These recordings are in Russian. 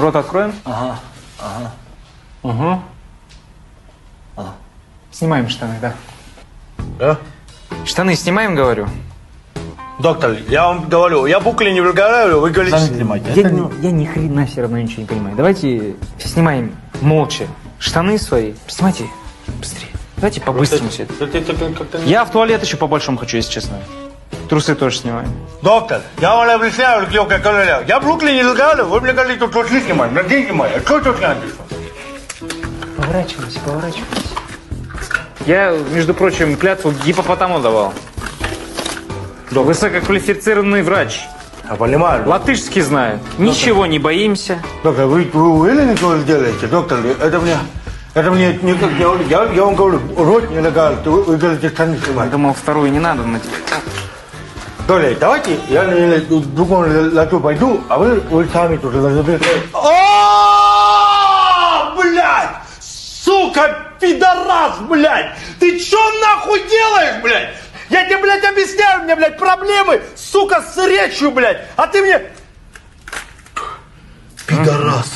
Рот откроем. Ага, ага. Угу. Снимаем штаны, да. Да? Штаны снимаем, говорю. Доктор, я вам говорю, я букли не выговариваю, вы говорите, снимайте. Я, ни- я ни хрена все равно ничего не понимаю. Давайте снимаем молча штаны свои. Снимайте быстрее. Давайте по-быстрому все это. Это- это не- Я в туалет еще по-большому хочу, если честно. Трусы тоже снимаем. Доктор, я вам объясняю, легкая короля. Я букли не выговариваю, вы мне говорите, тут трусы снимаем, на деньги мои. А что тут снимаете? Поворачивайся, поворачивайся. Я, между прочим, клятву гипопотаму давал. Высококвалифицированный врач. Я понимаю. Латышский знает. Ничего не боимся. Доктор, вы, вы уверены, что вы делаете? Доктор, это мне... Это мне никак не... Я, я вам говорю, рот не легал, вы, вы говорите, штаны Я снимать. думал, вторую не надо надеть. Доля, давайте я на другом лату пойду, а вы, вы сами тут разобьете. О, блядь! Сука, пидорас, блядь! Ты чё нахуй делаешь, блядь? Я тебе, блядь, объясняю, у меня, блядь, проблемы, сука, с речью, блядь, а ты мне... Пидорас.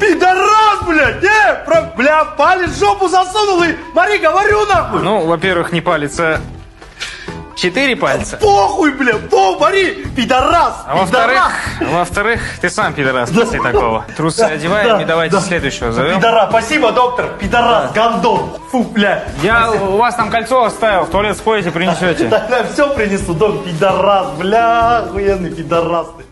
Пидорас, блядь, э, про, бля, палец в жопу засунул и, Мари, говорю нахуй. Ну, во-первых, не палец, а четыре пальца. Похуй, бля, похуй, Мари, пидорас, А во-вторых, пидорас. во-вторых, ты сам пидорас после такого. Трусы одеваем и давайте да. следующего зовем. Пидорас, спасибо, доктор, пидорас, гандон, фу, бля. Я у вас там кольцо оставил, в туалет сходите, принесете. Тогда все принесу, док, пидорас, бля, охуенный пидорас ты.